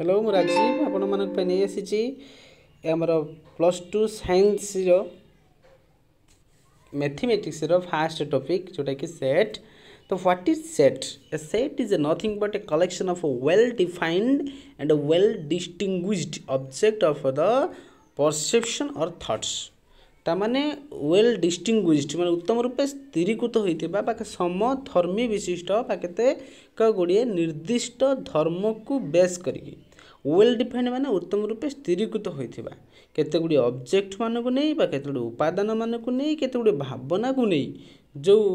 Hello ମୁଁ ରାଜୀବ ଆପଣମାନଙ୍କ ପାଇଁ ନେଇ ଆସିଛି ଆମର ପ୍ଲସ୍ ଟୁ ସାଇନ୍ସର ମ୍ୟାଥମେଟିକ୍ସର ଫାର୍ଷ୍ଟ ଟପିକ୍ ଯେଉଁଟାକି ସେଟ୍ ତ what is set a set is a nothing but a collection of well defined and well distinguished object of the perception or thoughts ତାମାନେ ୱେଲ୍ ଡିଷ୍ଟିଙ୍ଗୁଇସ୍ଡ ମାନେ ଉତ୍ତମ ରୂପେ ସ୍ଥିରୀକୃତ ହୋଇଥିବା ବା ସମଧର୍ମୀ ବିଶିଷ୍ଟ ବା କେତେକ ଗୁଡ଼ିଏ ନିର୍ଦ୍ଦିଷ୍ଟ ଧର୍ମକୁ ବେସ୍ କରିକି ୱେଲ୍ ଡିଫାଇଣ୍ଡ ମାନେ ଉତ୍ତମ ରୂପେ ସ୍ଥିରୀକୃତ ହୋଇଥିବା କେତେ ଗୁଡ଼ିଏ ଅବଜେକ୍ଟମାନଙ୍କୁ ନେଇ ବା କେତେ ଗୁଡ଼ିଏ ଉପାଦାନମାନଙ୍କୁ ନେଇ କେତେ ଗୁଡ଼ିଏ ଭାବନାକୁ ନେଇ ଯେଉଁ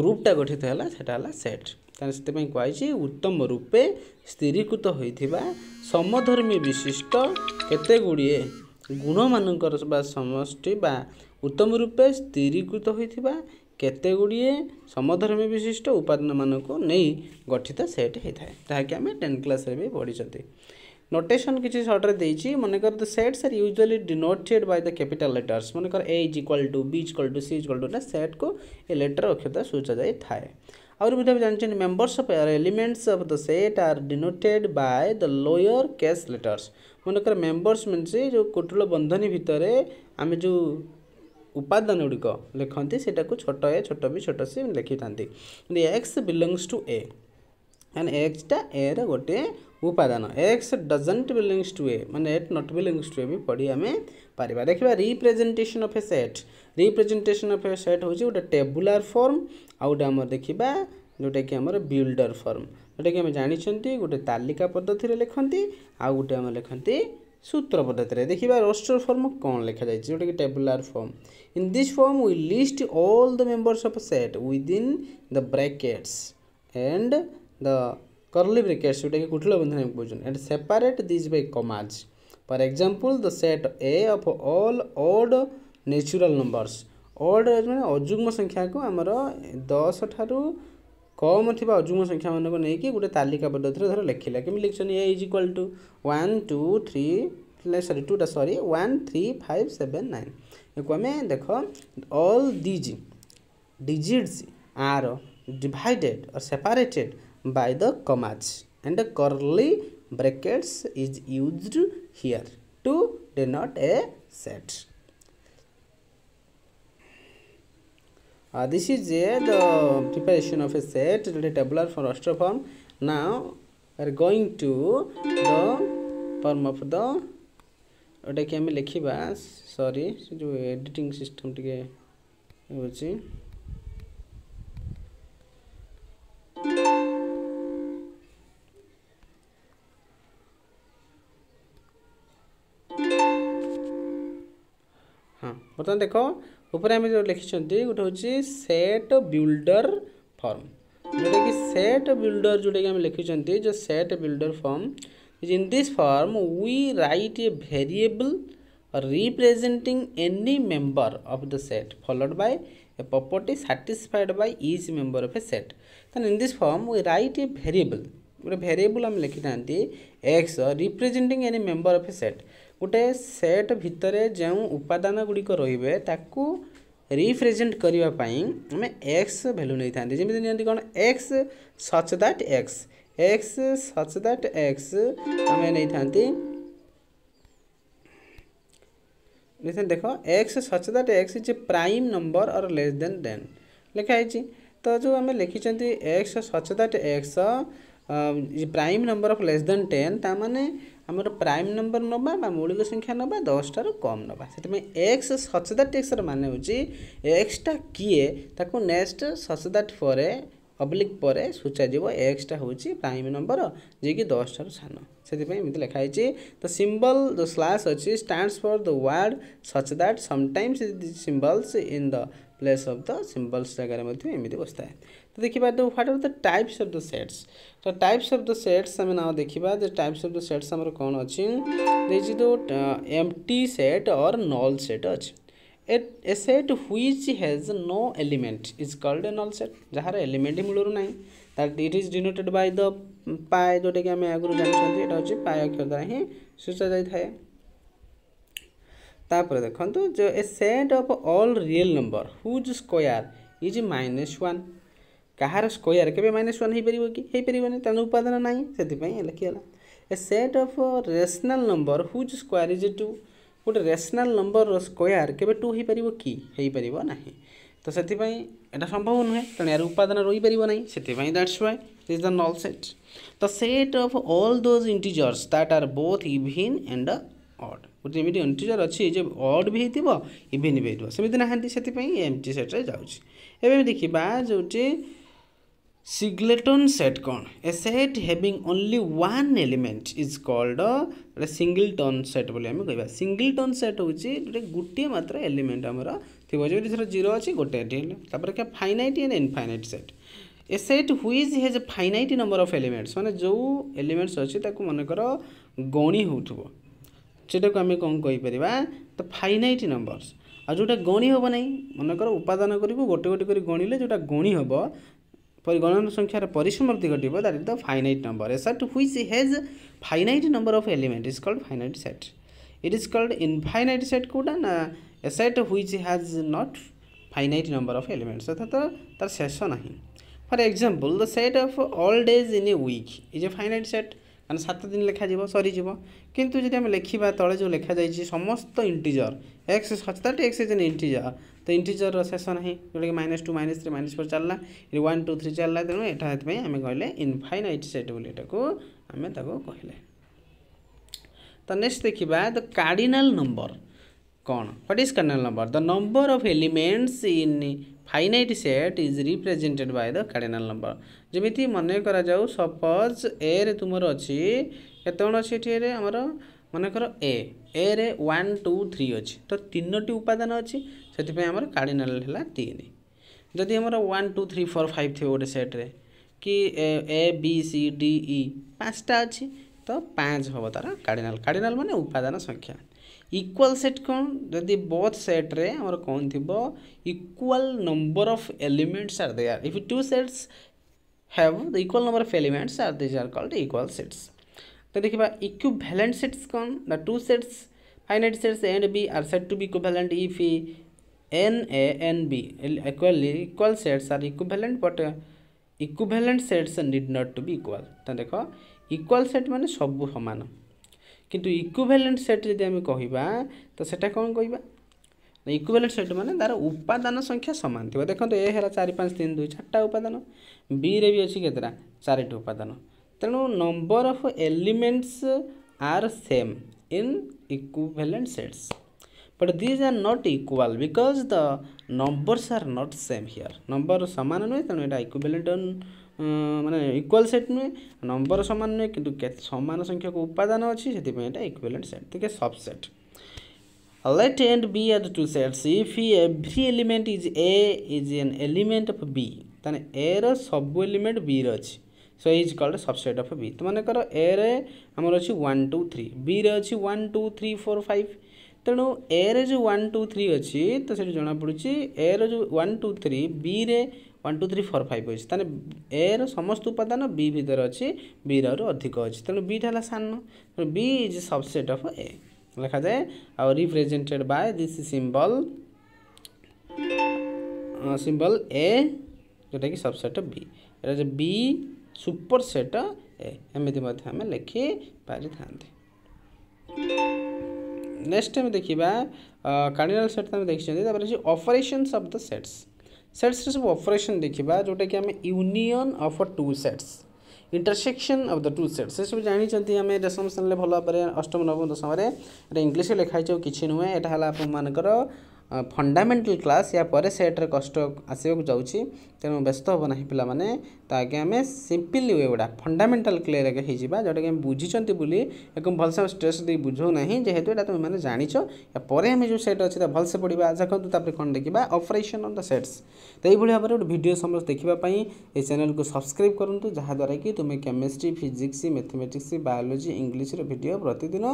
ଗ୍ରୁପ୍ଟା ଗଠିତ ହେଲା ସେଇଟା ହେଲା ସେଟ୍ ତାହେଲେ ସେଥିପାଇଁ କୁହାଯାଇଛି ଉତ୍ତମ ରୂପେ ସ୍ଥିରୀକୃତ ହୋଇଥିବା ସମଧର୍ମୀ ବିଶିଷ୍ଟ କେତେ ଗୁଡ଼ିଏ गुण मान समि उत्तम रूपे स्थिरीकृत होता केते गुड़े समधर्मी विशिष्ट उपादान मान को नहीं गठित सेट होता है जहाँकि आम टेन क्लास भी पढ़ी नोटेसन किसी सर्टे मनकर the sets are usually denoted by the capital letters मनकर A is equal to B is equal to C is equal to set को ए लेटर अक्षरता सूचा जाए आहरी जानते members of or elements of the set are denoted by the lower case letters मनकर members means जो कुटिल बंधन भितर आम जो उपादान गुड़िक लिखती सेटा को छोट ए छोट भी छोट सी लिखी था X belongs to A and एक्सटा A रोटे उपादान X doesn't belongs to A मैंने एट नट बिलंगस टू ए भी पढ़ी आम পারিবা দেখিবা representation of a set representation of a set হচ্ছে গোটে টেবুলার ফর্ম আউ গোটে আমার দেখিবা ଯେଉଁଟାକି ଆମର ବିଲ୍ଡର ଫର୍ମ ଯେଉଁଟାକି ଆମେ ଜାଣିଛନ୍ତି ଗୋଟେ ତାଲିକା ପଦ୍ଧତିରେ ଲେଖନ୍ତି ଆଉ ଗୋଟେ ଆମେ ଲେଖନ୍ତି ସୂତ୍ର ପଦ୍ଧତିରେ ଦେଖିବା ରୋଷ୍ଟର ଫର୍ମ କ'ଣ ଲେଖାଯାଇଛି ଯେଉଁଟାକି tabular form in this form we list all the members of set within the brackets and the curly brackets ଯେଉଁଟାକି କୁଠିଳ ବନ୍ଧନ କହୁଛନ୍ତି and separate this by commas For example, the set A of all odd natural numbers. Odd ମାନେ ଅଯୁଗ୍ମ ସଂଖ୍ୟାକୁ ଆମର ଦଶ ଠାରୁ କମ୍ ଥିବା ଅଯୁଗ୍ମ ସଂଖ୍ୟାମାନଙ୍କୁ ନେଇକି ଗୋଟେ ତାଲିକା ପଦ୍ଧତିରେ ଧର ଲେଖିଲା କେମିତି ଲେଖିଛନ୍ତି A is equal to one two three sorry ଟୁଟା sorry one three five seven nine ଏକୁ ଆମେ ଦେଖ all these digits are divided or separated by the commas and curly brackets is used here to denote a set. Uh, this is a, the preparation of a set the tabular for roster form. Now we are going to the form of the ওটাকে আমি লিখিবা sorry যে editing system টিকে হচ্ছে ବର୍ତ୍ତମାନ ଦେଖ ଉପରେ ଆମେ ଯେଉଁ ଲେଖିଛନ୍ତି ଗୋଟେ ହେଉଛି ସେଟ୍ ବିଲ୍ଡର ଫର୍ମ ଯେଉଁଟାକି ସେଟ୍ ବିଲ୍ଡର ଯେଉଁଟାକି ଆମେ ଲେଖିଛନ୍ତି ଯେଉଁ set builder form in this form we write a variable representing any member of the set followed by a property satisfied by each member of a set then in this form we write a variable ଗୋଟେ variable ଆମେ ଲେଖିଥାନ୍ତି X representing any member of a set गोटे set भितर जो उपादान गुड़िक रे रिप्रेजेट करने x value नहीं था जमी नि कौन X such that X X such that X आम नहीं था देख एक्स सच दैट एक्स जे प्राइम नंबर और लेस देन टेन लिखाई तो जो आम लिखिं X such that X prime number of less than ten तेने प्राइम नंबर ना मौलिक संख्या ना दस टू कम नवा से एक्स सच दैट एक्स मान एक्सटा किए ताको नेक्स्ट सच दैट पर पब्लिक पर सूचाज एक्सटा हूँ प्राइम नंबर जी कि दस टू सान से लिखाई तो सिंबल जो स्लास अच्छी stands for the word such that sometimes symbols in the place of the symbols जगह एमती बस है तो देखिए what are the types of the sets तो टाइप्स अफ द सेट्स आम ना देखा टाइप्स अफ द सेट्स कौन अच्छी तो एम टी सेट और नल सेट अच्छे a set which has no element is called a null set jar element ही मूलर ना it is denoted by the phi जोटा कि आम आगुरी जानते यहाँ पाए अक्षर द्वारा ही सूचा जाए तापर देखो तो, जो a set of all real number whose square is minus one Kahar square के माइनस वन पारे किपादन ना से लिखीगला a set of rational number whose square is two गोटे रेसनाल नंबर स्क्वयर के टू हो पार ना तो से संभव नुहे तेनालीर उपादान रही पार ना से that's why this the null set the set of all those integers that are both even and odd गोटे एमती इंटीजर अच्छी जो अड भी होती है भी होती है से एम टी सेट्रे जा देखा जो Singleton set कौन A set having only one element is called a singleton set बोले आम कह singleton set हूँ जो गोटे मात्र element आमर थी जब थर जीरो अच्छी गोटे तापर क्या finite and infinite set a set whose has finite number of elements मैंने जो एलिमेंट्स अच्छी मनकर गणी हो ସେଇଟାକୁ ଆମେ କ'ଣ କହିପାରିବା ତ ଫାଇନାଇଟ୍ ନମ୍ବର୍ସ ଆଉ ଯେଉଁଟା ଗଣି ହେବ ନାହିଁ ମନେକର ଉପାଦାନ କରିବୁ ଗୋଟେ ଗୋଟେ କରି ଗଣିଲେ ଯେଉଁଟା ଗଣି ହେବ polynomial সংখ্যার পরিসমাপ্তি ঘটিব that is the finite number a set which has finite number of element is called finite set it is called infinite set কোটা না a set which has not finite number of elements অর্থাৎ তার শেষ না for example the set of all days in a week is a finite set মানে সাত দিন লেখা যাব সরি যাব কিন্তু যদি আমি লেখা তলে যে লেখা যাই সমস্ত ইন্টিজর এক্স সতটাটি এক্স ইজ এন ইন্টিজর তো ইন্টিজর শেষ না যেটা minus two minus three minus four চালা এটি ওয়ান টু থ্রি চালা তেমন এটা এপাই আমি কহলে ইনফাইনাইট সেট বলে এটা আমি তাকে কহলে তো নেক্সট দেখা দ কার্ডিনাল নম্বর କ'ଣ what is cardinal number the number of elements in finite set is represented by the cardinal number ଯେମିତି ମନେ କରାଯାଉ ସପୋଜ୍ ଏରେ ତୁମର ଅଛି କେତେ କ'ଣ ଅଛି ଏଠି ଏରେ ଆମର ମନେକର ଏ ଏରେ ୱାନ୍ ଟୁ ଥ୍ରୀ ଅଛି ତ ତିନୋଟି ଉପାଦାନ ଅଛି ସେଥିପାଇଁ ଆମର କାର୍ଡ଼ିନାଲ୍ ହେଲା ତିନି ଯଦି ଆମର one two three four five ଥିବ ଗୋଟେ ସେଟ୍ରେ କି ଏ ବି ସି ଡି ଇ ପାଞ୍ଚଟା ଅଛି ତ ପାଞ୍ଚ ହେବ ତା'ର କାର୍ଡ଼ିନାଲ୍ କାର୍ଡ଼ିନାଲ୍ ମାନେ ଉପାଦାନ ସଂଖ୍ୟା ଇକ୍ୱାଲ୍ ସେଟ୍ କ'ଣ ଯଦି ବୋଥ୍ ସେଟ୍ରେ ଆମର କ'ଣ ଥିବ equal number of elements are they are if two sets have the equal number of elements are these are called equal sets ତ ଦେଖିବା ଇକ୍ୟୁଭ୍ୟାଲେଣ୍ଟ ସେଟ୍ସ କ'ଣ ନା two sets finite sets A and B are said to be equivalent if N A and B equally equal sets are equivalent but equivalent sets need not to be equal तो देखो equal set माने सब समान କିନ୍ତୁ equivalent set ଯଦି ଆମେ କହିବା ତ ସେଟା କ'ଣ କହିବା ଇକ୍ୱିଭାଲେଣ୍ଟ ସେଟ୍ ମାନେ ତା'ର ଉପାଦାନ ସଂଖ୍ୟା ସମାନ ଥିବ ଦେଖନ୍ତୁ ଏ ହେଲା ଚାରି ପାଞ୍ଚ ତିନି ଦୁଇ ଚାରିଟା ଉପାଦାନ ବିରେ ବି ଅଛି କେତେଟା ଚାରିଟି ଉପାଦାନ ତେଣୁ number of elements are same in equivalent sets but these are not equal because the numbers are not same here number saman nue tanu eta equivalent ମାନେ ଇକ୍ୱାଲ୍ ସେଟ୍ ନୁହେଁ ନମ୍ବର ସମାନ ନୁହେଁ କିନ୍ତୁ ସମାନ ସଂଖ୍ୟକ ଉପାଦାନ ଅଛି ସେଥିପାଇଁ ଏଇଟା ଇକ୍ୱିଲେଣ୍ଟ ସେଟ୍ ଟିକେ subset let and b are the two sets if every element is a is an element of b ତାନେ a ର ସବୁ element b ର ଅଛି so is called subset of b ତ ମନେକର a ରେ ଆମର ଅଛି 1 2 3 b ରେ ଅଛି 1 2 3 4 5 ତେଣୁ a ରେ ଯେଉଁ 1 2 3 ଅଛି ତ ସେଠି ଜଣା ପଡ଼ୁଛି a ର ଯେଉଁ 1 2 3 b ରେ one two three four five অছি তাহলে এ র সমস্ত উপাদান বি ভিতরে অছি বি রু অধিক অছি তেমন বিটা হল সান তেমন B is subset of A লেখা যায় আও represented by this symbol symbol এ যেটা কি সবসেট অফ বি এটা যে বি সুপর সেট এ এমতি মধ্যে আমি লেখি পারি থাকে নেক্সট আমি দেখিবা কার্ডিনাল সেট তুমি দেখিছেন তারপরে অপরেশনস অফ দ সেটস ସେଟ୍ସରେ ସବୁ ଅପରେସନ୍ ଦେଖିବା ଯେଉଁଟାକି ଆମେ union of a two sets intersection of the two sets ସେସବୁ ଜାଣିଛନ୍ତି ଆମେ ଦଶମ ସ୍ଥାନରେ ଭଲ ଭାବରେ ଅଷ୍ଟମ ନବମ ଦଶମରେ ଇଂଲିଶରେ ଲେଖା ହେଇଛି ଆଉ କିଛି ନୁହେଁ ଏଇଟା ହେଲା ଆପଣମାନଙ୍କର ଫଣ୍ଡାମେଣ୍ଟାଲ କ୍ଲାସ୍ ୟା ପରେ ସେଟ୍ରେ କଷ୍ଟ ଆସିବାକୁ ଯାଉଛି ତେଣୁ ବ୍ୟସ୍ତ ହେବ ନାହିଁ ପିଲାମାନେ ତ ଆଗେ ଆମେ ସିମ୍ପଲି ୱେ ଗୁଡ଼ା ଫଣ୍ଡାମେଣ୍ଟାଲ କ୍ଲିୟର ଆଗେ ହେଇଯିବା ଯେଉଁଟାକି ଆମେ ବୁଝିଛନ୍ତି ବୋଲି ଏକ ଭଲସେ ଷ୍ଟ୍ରେସ୍ ଦେଇ ବୁଝଉ ନାହିଁ ଯେହେତୁ ଏଇଟା ତୁମେମାନେ ଜାଣିଛ ୟା ପରେ ଆମେ ଯେଉଁ ସେଟ୍ ଅଛି ତା ଭଲସେ ପଢ଼ିବା ଆଶା କରନ୍ତୁ ତାପରେ କ'ଣ ଦେଖିବା ଅପରେସନ୍ ଅନ୍ ଦ ସେଟ୍ସ ତ ଏଇଭଳି ଭାବରେ ଗୋଟେ ଭିଡ଼ିଓ ସମସ୍ତେ ଦେଖିବା ପାଇଁ ଏ ଚ୍ୟାନେଲକୁ ସବସ୍କ୍ରାଇବ୍ କରନ୍ତୁ ଯାହାଦ୍ୱାରା କି ତୁମେ କେମିଷ୍ଟ୍ରି ଫିଜିକ୍ସ ମ୍ୟାଥମେଟିକ୍ସ ବାୟୋଲୋଜି ଇଂଲିଶର ଭିଡ଼ିଓ ପ୍ରତିଦିନ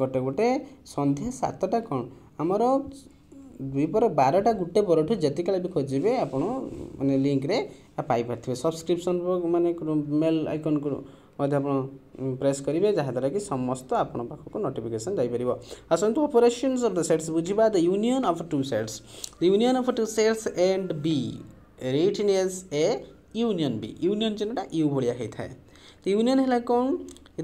ଗୋଟେ ଗୋଟେ ସନ୍ଧ୍ୟା ସାତଟା କ'ଣ ଆମର ଦ୍ୱିପହର ବାରଟା ଗୋଟେ ପରଠୁ ଯେତେବେଳେ ବି ଖୋଜିବେ ଆପଣ ମାନେ ଲିଙ୍କରେ ପାଇପାରିଥିବେ ସବସ୍କ୍ରିପସନ୍ ମାନେ ମେଲ୍ ଆଇକନ୍କୁ ମଧ୍ୟ ଆପଣ ପ୍ରେସ୍ କରିବେ ଯାହାଦ୍ୱାରା କି ସମସ୍ତ ଆପଣ ପାଖକୁ ନୋଟିଫିକେସନ୍ ଯାଇପାରିବ ଆସନ୍ତୁ ଅପରେସନ୍ସ ଅଫ୍ ଦ ସେଟ୍ସ ବୁଝିବା the union of two sets the union of two sets and B written as A union B union ଚିହ୍ନଟା ୟୁ ଭଳିଆ ହେଇଥାଏ ଦ ୟୁନିଅନ୍ ହେଲା କ'ଣ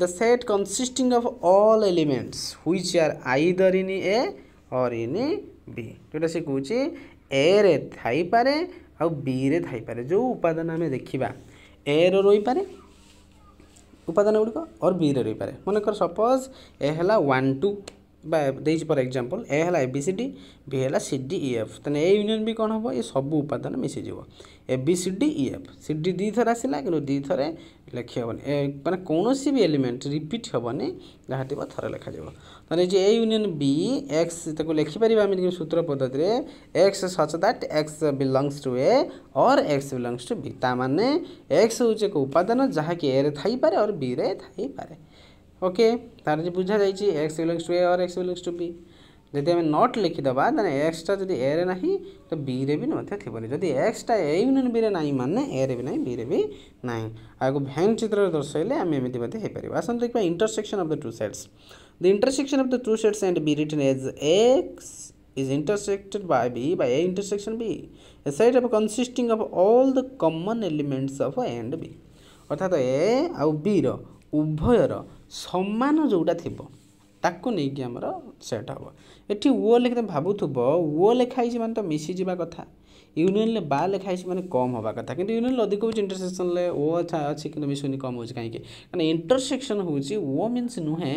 the set consisting of all elements which are either in A or in B ଯେଉଁଟା ସେ କହୁଛି ଏରେ ଥାଇପାରେ ଆଉ ବିରେ ଥାଇପାରେ ଯେଉଁ ଉପାଦାନ ଆମେ ଦେଖିବା ଏରେ ରହିପାରେ ଉପାଦାନ ଗୁଡ଼ିକ ଅର୍ ବିରେ ରହିପାରେ ମନେକର ସପୋଜ୍ ଏ ହେଲା ୱାନ୍ ଟୁ बा एक्जामपल ए है ए सी डी बी है सी डी इफ तेने ए यूनियन भी कौन हम ये सब उपादान मिसीजी A B C D if C D दी थर आसा कि दी थर लिखी हेन ए मैंने कौन सी भी एलिमेंट रिपीट हेनी जहाँ थी थर लिखा तेने ए यूनियन बी एक्स लिखिपर आम सूत्र पद्धति में x such that x belongs to A और एक्स बिलंगस टू बी ता मैंने एक्स हूँ एक उपादान जहाँकि ए रे और बी थे ओके तार बुझा जाइए एक्स बिलंगस टू ए और एक्स बिलंगस टू बी जदि आम नट लिखिद एक्सटा जो ए रे ना तो बी भी थी जदि एक्सटा ए यूनियन बी ना मानने ए रे भी ना बी भी ना आगे भैन चित्र दर्शाइले आम एमती देखा intersection of the two sets the intersection of the two sets and B written as x is intersected by B by A intersection B a set of consisting of all the common elements of and B अर्थात A आउ B र ସମାନ ଯେଉଁଟା ଥିବ ତାକୁ ନେଇକି ଆମର set ହେବ ଏଠି ଓ ଲେଖି ତୁମେ ଭାବୁଥିବ ଓ ଲେଖା ହେଇଛି ମାନେ ତ ମିଶିଯିବା କଥା ୟୁନିଅନ୍ରେ ବା ଲେଖା ହେଇଛି ମାନେ କମ୍ ହେବା କଥା କିନ୍ତୁ ୟୁନିଅନ୍ରେ ଅଧିକ ହେଉଛି ଇଣ୍ଟରସେକ୍ସନ୍ରେ ଓ ଅଛି କିନ୍ତୁ ମିଶୁନି କମ୍ ହେଉଛି କାହିଁକି କାରଣ ଇଣ୍ଟରସେକ୍ସନ୍ ହେଉଛି ଓ ମିନ୍ସ ନୁହେଁ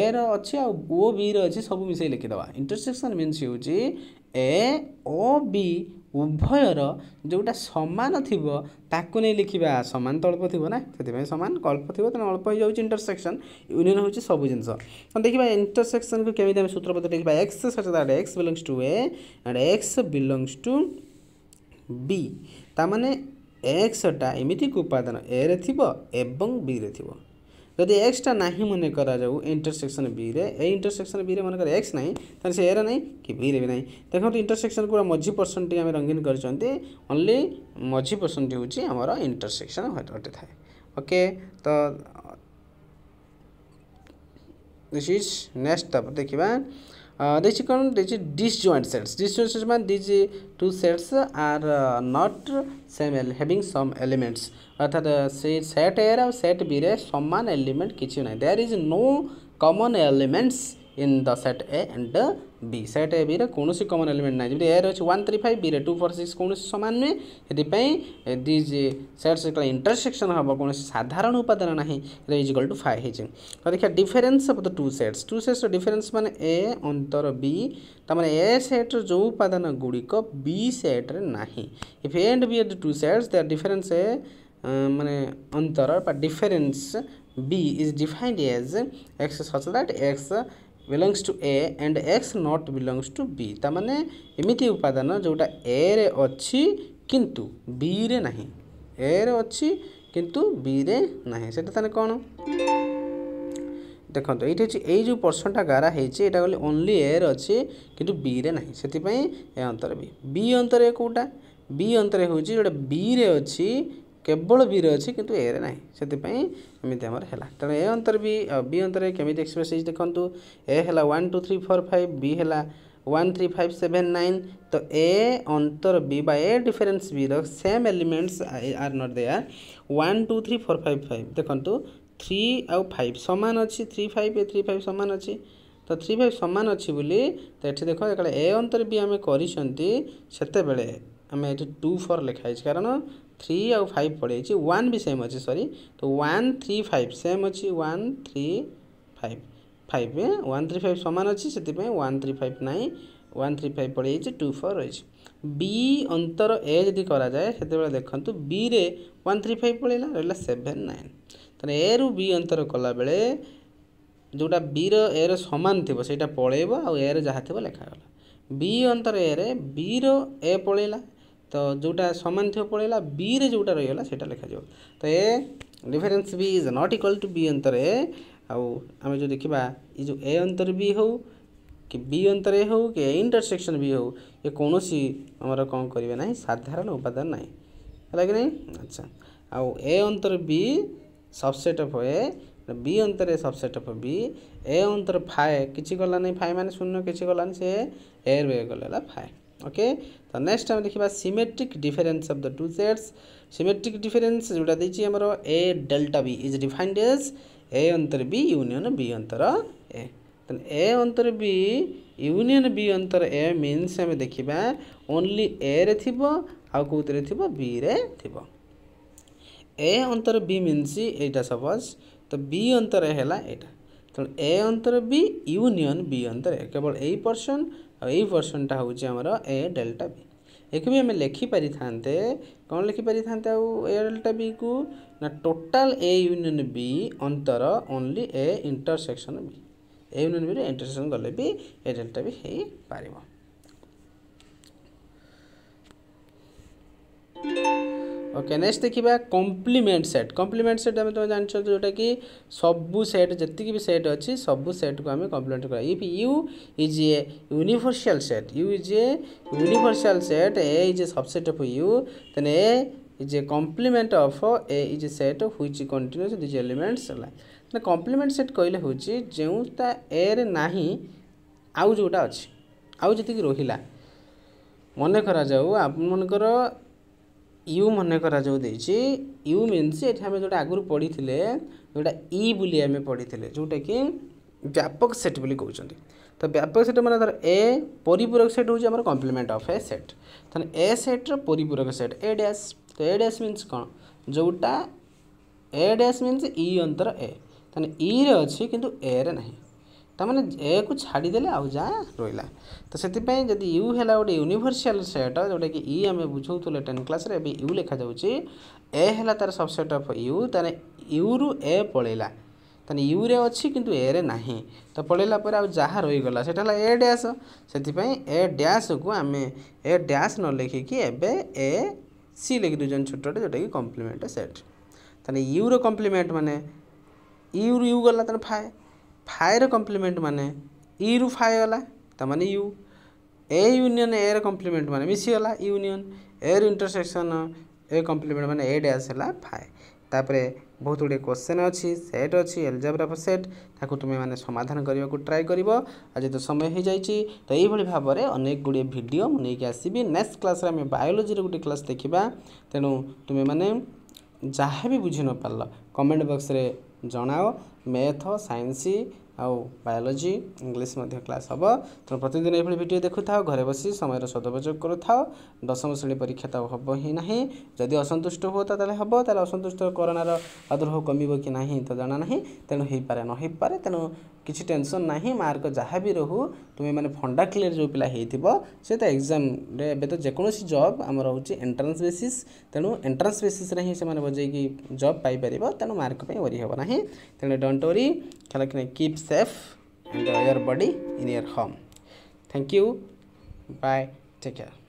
ଏର ଅଛି ଆଉ ଓ ବିର ଅଛି ସବୁ ମିଶାଇ ଲେଖିଦେବା ଇଣ୍ଟରସେକ୍ସନ୍ ମିନ୍ସ ହେଉଛି ଏ ଓ ବି ଉଭୟର ଯେଉଁଟା ସମାନ ଥିବ ତାକୁ ନେଇ ଲେଖିବା ସମାନ ତ ଅଳ୍ପ ଥିବ ନା ସେଥିପାଇଁ ସମାନ ଅଳ୍ପ ଥିବ ତେଣୁ ଅଳ୍ପ ହେଇଯାଉଛି ଇଣ୍ଟରସେକ୍ସନ୍ ୟୁନିୟନ୍ ହେଉଛି ସବୁ ଜିନିଷ ଦେଖିବା ଇଣ୍ଟରସେକ୍ସନ୍କୁ କେମିତି ଆମେ ସୂତ୍ରପତ୍ର ଲେଖିବା x such that x belongs to A and x belongs to B ତାମାନେ ଏକ୍ସଟା ଏମିତି ଏକ ଉପାଦାନ ଏରେ ଥିବ ଏବଂ ବିରେ ଥିବ जदि एक्सटा ना मन कर इंटरसेक्शन बी इंटरसेक्शन बी मन कर एक्स ना तो ए ना कि बी रही देखो इंटरसेक्शन को मझी पर्सन टी रंगीन करी मझी पर्सन टी हो इंटरसेक्शन तो अटे थाए ओके तो दिस इज नेक्स्ट देखा देखिए कौन देखिए डिसजॉइंट सेट्स डिसजॉइंट सेट्स मान दीजिए two sets are not same having some elements अर्थात से सेट ए रे और सेट बी रे समान एलिमेंट किछ नै there is no common elements in the set A and B set A বিরে কোণী কমন এলিমেন্ট না যেমন এর অছি ওয়ান থ্রি ফাইভ বিরে টু ফোর সিক্স কোণী সমান নুহে এপাই দিজ সেটস যেত ইন্টরসেকশন হব কোণী সাধারণ উপাদান না এটা ইজিকাল টু ফাইভ হয়েছে তো দেখা difference of the two sets two sets difference মানে এ অন্তর বি তার মানে এ সেট্র যে উপাদান গুড়িক বি সেট্রে না ইফ এ এন্ড বি এর two sets they are difference A মানে অন্তর বা difference B is defined as x such that x belongs to A and x not belongs to B ତାମାନେ ଏମିତି ଉପାଦାନ ଯେଉଁଟା ଏରେ ଅଛି କିନ୍ତୁ ବିରେ ନାହିଁ ଏରେ ଅଛି କିନ୍ତୁ ବିରେ ନାହିଁ ସେଟା ତାହେଲେ କ'ଣ ଦେଖନ୍ତୁ ଏଇଠି ହେଉଛି ଏଇ ଯେଉଁ ପର୍ସନଟା ଗାରା ହେଇଛି ଏଇଟା କହିଲେ ଓନ୍ଲି ଏରେ ଅଛି କିନ୍ତୁ ବିରେ ନାହିଁ ସେଥିପାଇଁ ଏ ଅନ୍ତର ବି ବି ଅନ୍ତର କେଉଁଟା ବି ଅନ୍ତର ହେଉଛି ଯେଉଁଟା ବିରେ ଅଛି କେବଳ ବିରେ ଅଛି କିନ୍ତୁ ଏରେ ନାହିଁ ସେଥିପାଇଁ ଏମିତି ଆମର ହେଲା ତେଣୁ ଏ ଅନ୍ତର ବି ବି ଅନ୍ତରରେ କେମିତି ଏକ୍ସପ୍ରେସ୍ ହେଇଛି ଦେଖନ୍ତୁ ଏ ହେଲା one two three four five B ହେଲା one three five seven nine ତ ଏ ଅନ୍ତର ବି ବା A difference Veer same elements are not there one two three four five five ଦେଖନ୍ତୁ থ্রি আউ ফাইভ সমান অছি three five A three five সমান অছি তো থ্রি ফাইভ সমান অছি বলি তো এটি দেখ যেতবে এ অন্তর বি আমি করছেন সেতবে আমি এটি টু ফোর লেখা হয়েছে কারণ थ्री आउ फाइव पड़े वन भी सेम अच्छे सरी तो वन थ्री फाइव सेम अच्छी one three five five one three five सामान अच्छे से वन थ्री फाइव ना वन थ्री फाइव पड़े टू फोर रही बी अंतर ए जी कराए से देखु बी रे वन थ्री फाइव पड़ेगा रहा सेभेन नाइन तेरे ए रु बी अंतर कला बेले जोटा बी ଏର ସମାନ ଥିବ ସେଇଟା ପଳେଇବ ଆଉ ଏର ଯାହା ଥିବ ଲେଖାଗଲା ବି ଅନ୍ତରେ ଏରେ ବିର ଏ ପଳେଇଲା ତ ଯେଉଁଟା ସମାନ ଥିବ ପଳେଇଲା ବିରେ ଯେଉଁଟା ରହିଗଲା ସେଇଟା ଲେଖାଯିବ ତ A difference B is not equal to B ଅନ୍ତରେ ଆଉ ଆମେ ଯେଉଁ ଦେଖିବା ଏ ଯେଉଁ ଏ ଅନ୍ତରେ ବି ହେଉ କି ବି ଅନ୍ତରେ ହେଉ କି ଏ ଇଣ୍ଟରସେକ୍ସନ୍ ବି ହେଉ ଏ କୌଣସି ଆମର କ'ଣ କରିବେ ନାହିଁ ସାଧାରଣ ଉପାଦାନ ନାହିଁ ହେଲା କି ନାହିଁ ଆଚ୍ଛା ଆଉ A ଅନ୍ତରେ B subset of A B ଅନ୍ତରେ subset of B A ଅନ୍ତରେ ଫାଏ କିଛି ଗଲାନି ଫାଏ ମାନେ ଶୂନ୍ୟ କିଛି ଗଲାନି ସେ ଏର୍ ବେ ଗଲେ ହେଲା ଫାଏ ओके तो नेक्स्ट आम लिखा symmetric difference of the two sets symmetric difference जोटा देमर A delta B is defined as A अंतर बी यूनियन बी अंतर ए ए तो अंतर बी यूनियन बी अंतर ए मीन्स आम देखा ओनली ए रे थी आउ कौन थी बी रे थी ए अंतर बी मीन्स यहाँ सपोज तो बी अंतर है तेणु ए अंतर बी यूनियन बी अंतर ए केवल ए पर्सन आई वर्सनटा हूँ आमर ए डेल्टा बी ଏକୁ ବି ଆମେ ଲେଖିପାରିଥାନ୍ତେ କ'ଣ ଲେଖିପାରିଥାନ୍ତେ ଆଉ ଏ ଡେଲ୍ଟା ବିକୁ ନା ଟୋଟାଲ୍ ଏ ୟୁନିୟନ୍ ବି ଅନ୍ତର only A intersection B A union Byre intersection ଗଲେ ବି ଏ ଡେଲ୍ଟା ବି ହେଇପାରିବ ওকে ନେକ୍ସଟ ଦେଖିବା କମ୍ପ୍ଲିମେଣ୍ଟ ସେଟ୍ କମ୍ପ୍ଲିମେଣ୍ଟ ସେଟ୍ ଆମେ ତୁମେ ଜାଣିଛ ଯେଉଁଟାକି ସବୁ ସେଟ୍ ଯେତିକି ବି ସେଟ୍ ଅଛି ସବୁ ସେଟ୍କୁ ଆମେ କମ୍ପ୍ଲିମେଣ୍ଟ କରିବା if U is a universal set U is a universal set A is a subset of U then A is a complement of A is a set which continues these elements ହେଲା then complement set କହିଲେ ହେଉଛି ଯେଉଁଟା ଏରେ ନାହିଁ ଆଉ ଯେଉଁଟା ଅଛି ଆଉ ଯେତିକି ରହିଲା ମନେ କରାଯାଉ ଆପଣମାନଙ୍କର ୟୁ ମନେ କରାଯାଉ ଦେଇଛି ୟୁ ମିନ୍ସ ଏଠି ଆମେ ଯେଉଁଟା ଆଗରୁ ପଢ଼ିଥିଲେ ଯେଉଁଟା ଇ ବୋଲି ଆମେ ପଢ଼ିଥିଲେ ଯେଉଁଟାକି ବ୍ୟାପକ ସେଟ୍ ବୋଲି କହୁଛନ୍ତି ତ ବ୍ୟାପକ ସେଟ୍ ମାନେ ଧର ଏ ପରିପୂରକ ସେଟ୍ ହେଉଛି ଆମର କମ୍ପ୍ଲିମେଣ୍ଟ ଅଫ୍ ଏ ସେଟ୍ ତାହେଲେ ଏ ସେଟ୍ର ପରିପୂରକ ସେଟ୍ ଏ ଡ୍ୟାସ୍ ତ ଏ ଡ୍ୟାସ୍ ମିନ୍ସ କ'ଣ ଯେଉଁଟା ଏ ଡ୍ୟାସ୍ ମିନ୍ସ ଇ ଅନ୍ତର ଏ ତାହେଲେ ଇରେ ଅଛି କିନ୍ତୁ ଏରେ ନାହିଁ ତାମାନେ ଏକୁ ଛାଡ଼ିଦେଲେ ଆଉ ଯାହା ରହିଲା ତ ସେଥିପାଇଁ ଯଦି ୟୁ ହେଲା ଗୋଟେ ୟୁନିଭର୍ସିଆଲ୍ ସେଟ୍ ଯେଉଁଟାକି ଇ ଆମେ ବୁଝାଉଥିଲେ ଟେନ୍ କ୍ଲାସ୍ରେ ଏବେ ୟୁ ଲେଖାଯାଉଛି ଏ ହେଲା ତା'ର ସବସେଟ୍ ଅଫ୍ ୟୁ ତାହେଲେ ୟୁରୁ ଏ ପଳେଇଲା ତାହେଲେ ୟୁରେ ଅଛି କିନ୍ତୁ ଏରେ ନାହିଁ ତ ପଳେଇଲା ପରେ ଆଉ ଯାହା ରହିଗଲା ସେଇଟା ହେଲା ଏ ଡ୍ୟାସ୍ ସେଥିପାଇଁ ଏ ଡ୍ୟାସ୍କୁ ଆମେ ଏ ଡ୍ୟାସ୍ ନ ଲେଖିକି ଏବେ ଏ ସି ଲେଖି ଦେଉଛନ୍ତି ଛୋଟଟେ ଯେଉଁଟାକି କମ୍ପ୍ଲିମେଣ୍ଟ ସେଟ୍ ତାହେଲେ ୟୁର କମ୍ପ୍ଲିମେଣ୍ଟ ମାନେ ୟୁରୁ ୟୁ ଗଲା ତାହେଲେ ଫାଏ फायर कम्प्लीमेंट मान इ रु फाय गला ताने यू ए यूनियन ए रम्प्लीमेंट मान मिसीगला यूनियन ए रु इंटरसेक्शन ए कम्प्लीमेंट मान ए डैश है फाए तापर बहुत गुड़े क्वेश्चन अच्छी सेट अच्छी एलजाब्राफ सेट ताकू तुम मैंने समाधान करने को ट्राए कर आज तो समय हो जाइए तो ये भाव में अनेक गुड़े भिड मुझे आसबि नेक्स्ट क्लास आम बायोलोजी गोटे क्लास देखा तेणु तुम मैंने जहाँ भी बुझी नपार कमेंट बक्स रे ଜଣାଅ ମେଥ ସାଇନ୍ସ ଆଉ ବାୟୋଲୋଜି ଇଂଲିଶ ମଧ୍ୟ କ୍ଲାସ୍ ହେବ ତେଣୁ ପ୍ରତିଦିନ ଏଭଳି ଭିଡ଼ିଓ ଦେଖୁଥାଅ ଘରେ ବସି ସମୟର ସଦୁପଯୋଗ କରୁଥାଅ ଦଶମ ଶ୍ରେଣୀ ପରୀକ୍ଷା ତ ହେବ ହିଁ ନାହିଁ ଯଦି ଅସନ୍ତୁଷ୍ଟ ହୁଅ ତାହେଲେ ହେବ ତାହେଲେ ଅସନ୍ତୁଷ୍ଟ କରୋନାର ପ୍ରାଦୁର୍ଭାବ କମିବ କି ନାହିଁ ତ ଜଣା ନାହିଁ ତେଣୁ ହେଇପାରେ ନ ହେଇପାରେ ତେଣୁ କିଛି ଟେନସନ୍ ନାହିଁ ମାର୍କ ଯାହା ବି ରହୁ ତୁମେମାନେ ଫଣ୍ଡା କ୍ଲିୟର ଯେଉଁ ପିଲା ହେଇଥିବ ସେ ତ ଏକ୍ଜାମ୍ରେ ଏବେ ତ ଯେକୌଣସି ଜବ୍ ଆମର ହେଉଛି ଏଣ୍ଟ୍ରାନ୍ସ ବେସିସ୍ ତେଣୁ ଏଣ୍ଟ୍ରାନ୍ସ ବେସିସ୍ରେ ହିଁ ସେମାନେ ବଜେଇକି ଜବ୍ ପାଇପାରିବ ତେଣୁ ମାର୍କ ପାଇଁ ଓରି ହେବ ନାହିଁ ତେଣୁ ଡୋଣ୍ଟ ଓରି ଖେଳ keep safe and your body in your home thank you bye take care